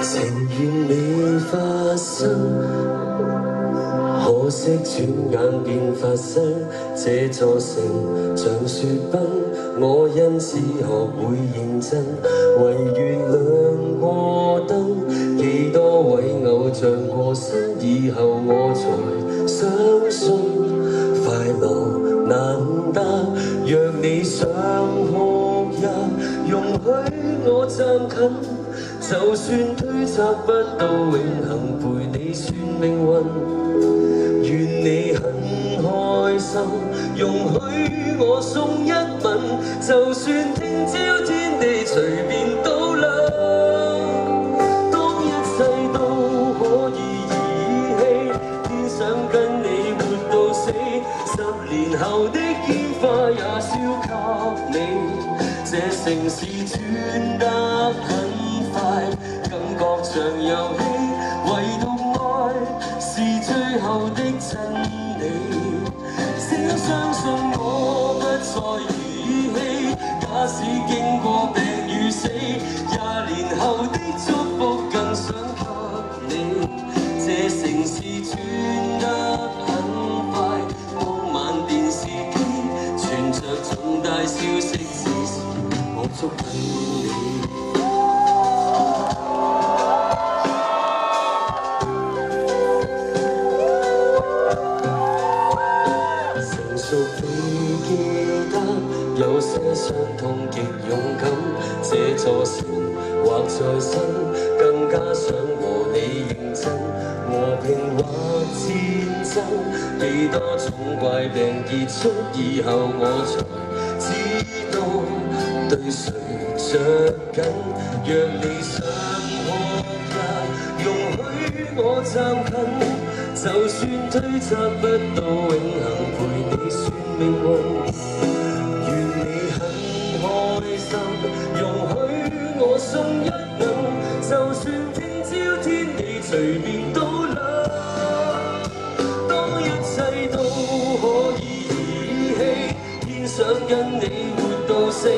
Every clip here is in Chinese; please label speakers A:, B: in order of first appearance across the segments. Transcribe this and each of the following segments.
A: 情愿未發生。可惜轉眼便發生，這座城像雪崩，我因此學會認真，為月亮過燈，幾多位偶像过身以後，我才相信。若你想哭泣，容许我站近，就算推测不到永恒陪你算命运。愿你很开心，容许我送一吻，就算听朝天地随便倒涼，當一切都可以遗弃，天想跟你活到死，十年后的城市转得很快，感觉像游戏，唯独爱是最后的。真理，请相信我不再如戏。假使经过病与死，廿年后的祝福我捉緊你。傷痛極勇敢，這座城或在生，更加想和你認真。和平或戰爭，幾多種怪病結束以後，我才知道對誰着緊。若你想學也容許我站近，就算推測不到永恒陪你算命運。送一吻，就算聽朝天地隨便倒冷，當一切都可以兒戲，天想跟你活到死，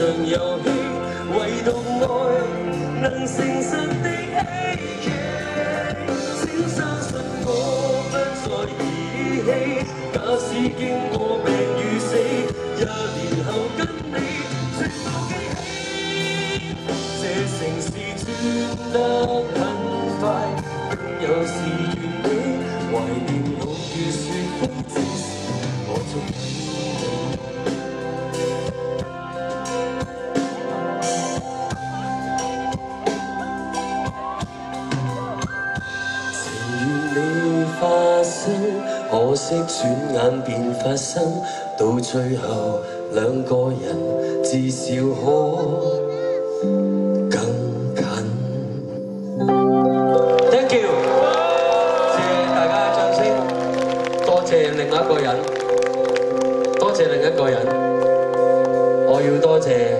A: 像游戏，唯独爱能诚实的欺骗。请相信我，不再义气。假使经过病与死，也年后跟你绝无记起。这城市转得很快，并有时。可惜轉眼便發生，到最後兩個人至少可更近。Thank you，謝謝大家嘅掌聲，多謝另一個人，多謝另一個人，我要多謝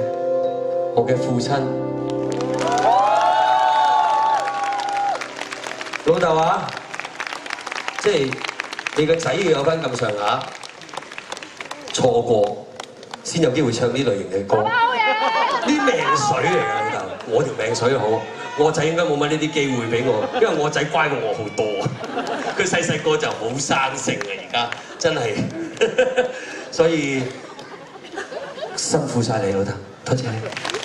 A: 我嘅父親，老豆啊，即係。你個仔要有翻咁上下，錯過先有機會唱呢類型嘅歌，呢命水嚟㗎老豆，我條命水好，我仔應該冇乜呢啲機會俾我，因為我仔乖過我好多，佢細細個就好生性啊，而家。真係，所以辛苦晒你老豆，多謝你。